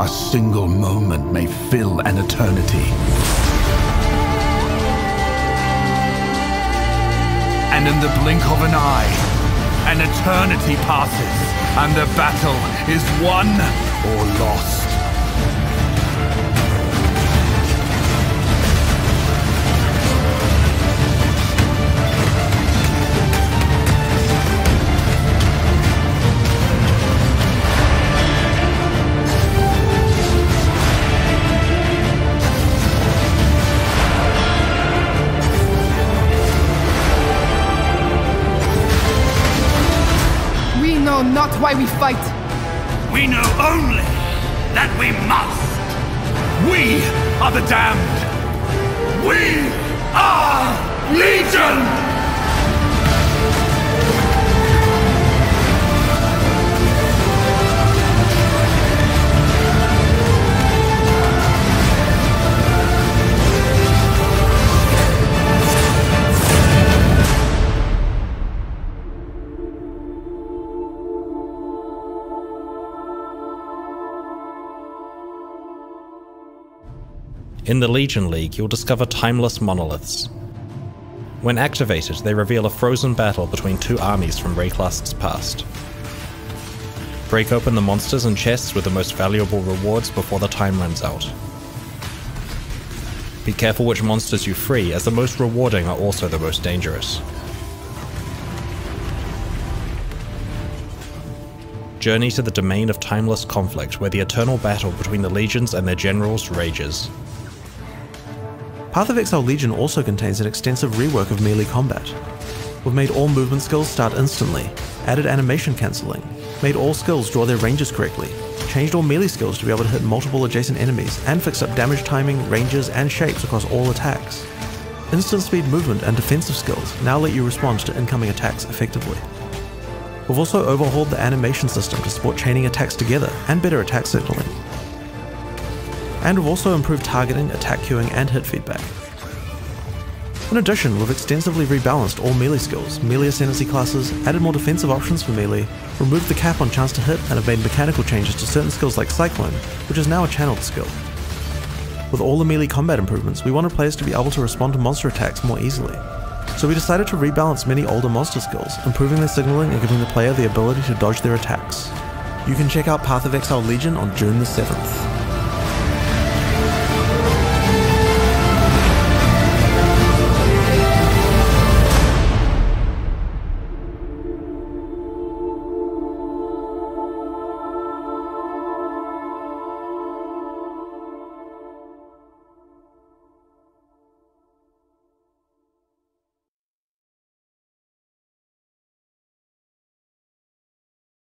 A single moment may fill an eternity. And in the blink of an eye, an eternity passes, and the battle is won or lost. We know not why we fight. We know only that we must. We are the damned. We are Legion! In the Legion League, you'll discover timeless monoliths. When activated, they reveal a frozen battle between two armies from Wraeclast's past. Break open the monsters and chests with the most valuable rewards before the time runs out. Be careful which monsters you free, as the most rewarding are also the most dangerous. Journey to the domain of timeless conflict, where the eternal battle between the legions and their generals rages. Path of Exile Legion also contains an extensive rework of melee combat. We've made all movement skills start instantly, added animation cancelling, made all skills draw their ranges correctly, changed all melee skills to be able to hit multiple adjacent enemies, and fixed up damage timing, ranges, and shapes across all attacks. Instant speed movement and defensive skills now let you respond to incoming attacks effectively. We've also overhauled the animation system to support chaining attacks together and better attack signaling. And we've also improved targeting, attack queuing, and hit feedback. In addition, we've extensively rebalanced all melee skills, melee ascendancy classes, added more defensive options for melee, removed the cap on chance to hit, and have made mechanical changes to certain skills like Cyclone, which is now a channeled skill. With all the melee combat improvements, we wanted players to be able to respond to monster attacks more easily. So we decided to rebalance many older monster skills, improving their signaling and giving the player the ability to dodge their attacks. You can check out Path of Exile Legion on June the 7th.